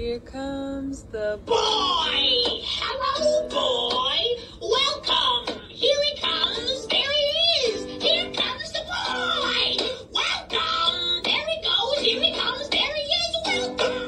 Here comes the boy. Hello, boy. Welcome. Here he comes. There he is. Here comes the boy. Welcome. There he goes. Here he comes. There he is. Welcome.